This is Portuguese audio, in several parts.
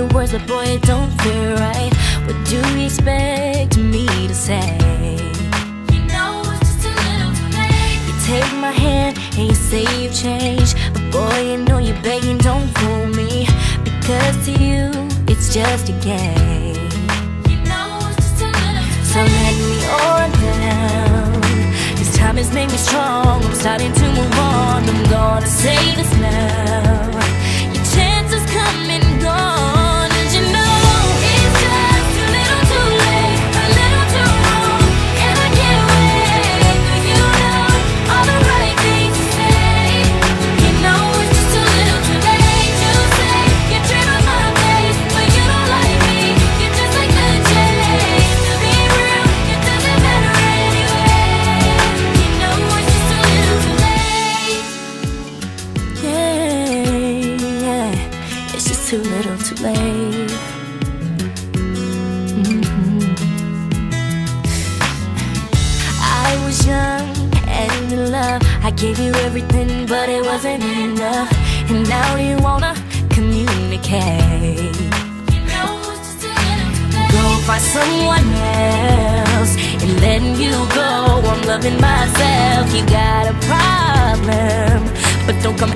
the words, but boy, it don't feel right. What do you expect me to say? You know it's just a little too late. You take my hand and you say you've changed, but boy, you know you're begging, don't fool me, because to you it's just a game. You know it's just a little too late. So let me on down. This time has made me strong. I'm starting to move on. I'm gonna say this now. slave. Mm-hmm. I was young and in love. I gave you everything, but it wasn't enough. And now you wanna communicate. Go find someone else and letting you go. I'm loving myself. You got a problem, but don't come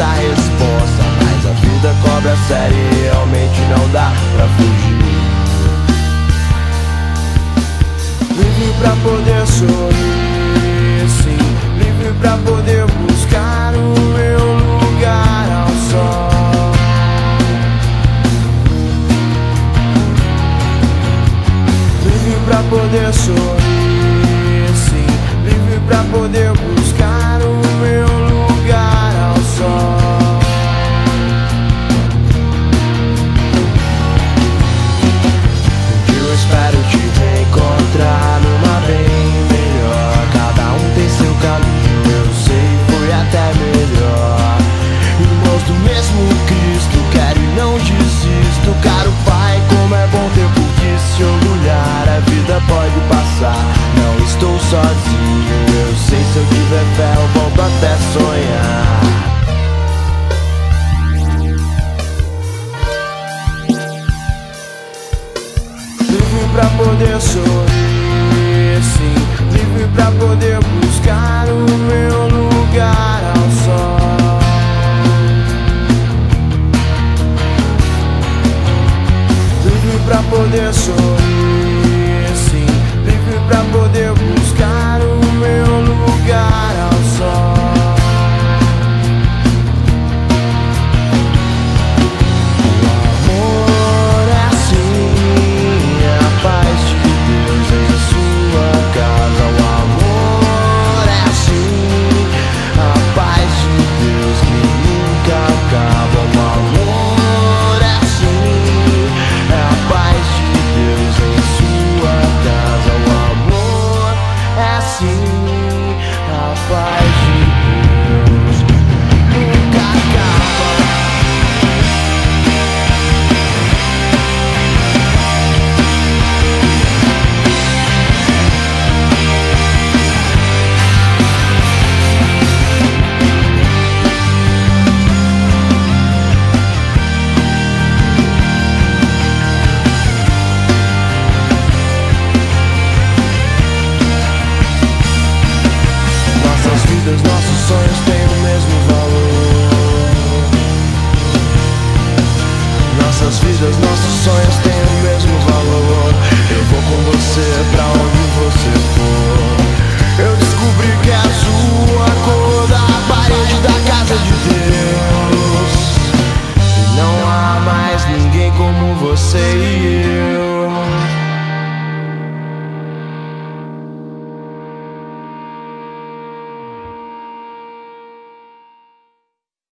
tenta Mas a vida cobra série e realmente não dá pra fugir. Livre pra poder sorrir, sim. Livre pra poder buscar o meu lugar ao sol. Livre pra poder sorrir, sim. Livre pra poder buscar o meu sorrir, sim, Vive pra poder buscar o meu lugar ao sol. Vive pra poder sorrir, sim, Vive pra poder os nossos sonhos têm o mesmo valor. Nossas vidas, nossos sonhos têm o mesmo valor. Eu vou com você pra onde você for. Eu descobri que a sua cor da parede da casa é de Deus. E não há mais ninguém como você e eu.